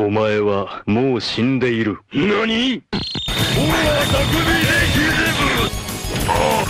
お前はもう死んでいる。何？俺はああ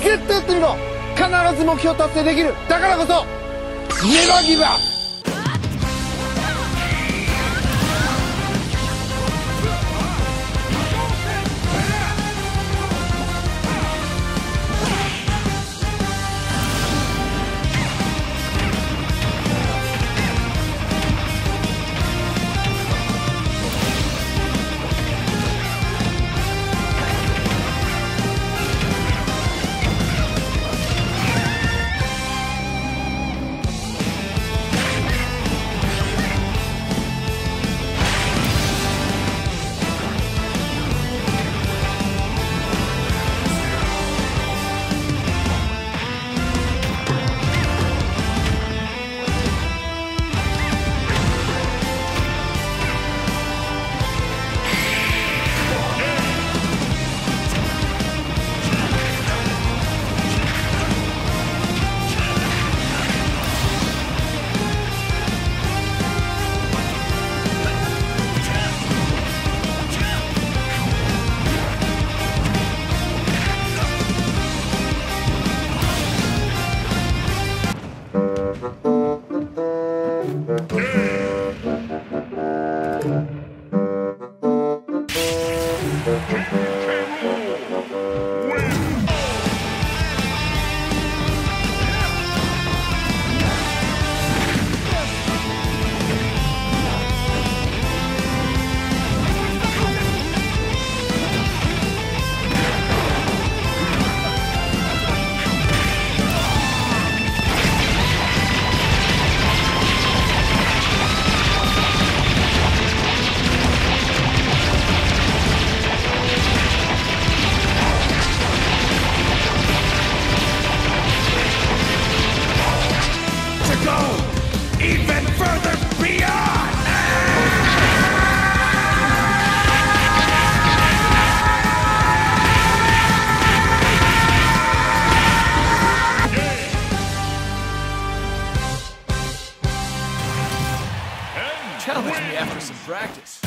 絶対やってみろ。必ず目標達成できる。だからこそネバギブアップ King K. Rool! further beyond! Challenge me after some practice.